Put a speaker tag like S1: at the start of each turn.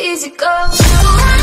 S1: easy go.